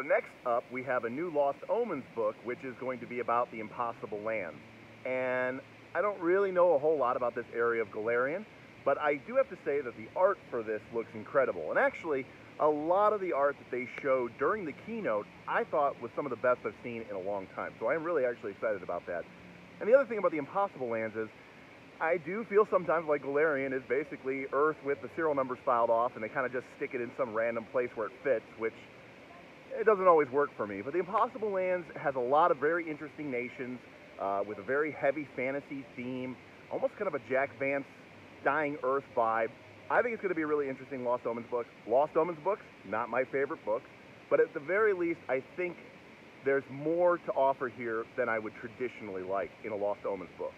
so next up, we have a new Lost Omens book, which is going to be about the Impossible Lands. And I don't really know a whole lot about this area of Golarion, but I do have to say that the art for this looks incredible. And actually, a lot of the art that they showed during the keynote, I thought was some of the best I've seen in a long time. So I am really actually excited about that. And the other thing about the Impossible Lands is, I do feel sometimes like Golarion is basically Earth with the serial numbers filed off, and they kind of just stick it in some random place where it fits, which it doesn't always work for me. But the Impossible Lands has a lot of very interesting nations uh, with a very heavy fantasy theme, almost kind of a Jack Vance Dying Earth vibe. I think it's going to be a really interesting Lost Omens book. Lost Omens books, not my favorite books, but at the very least, I think there's more to offer here than I would traditionally like in a Lost Omens book.